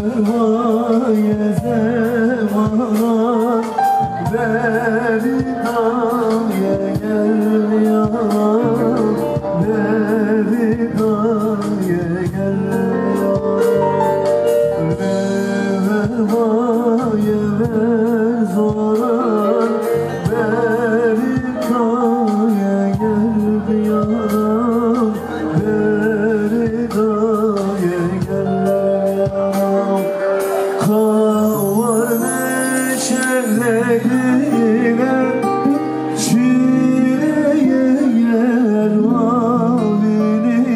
sevmaya zemanı gözlerine Çileye yer mavinin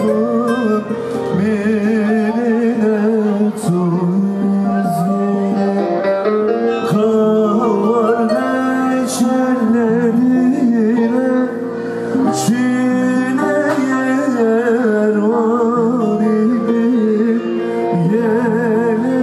bu Birine tuzuna Kavar meçellerine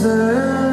deserve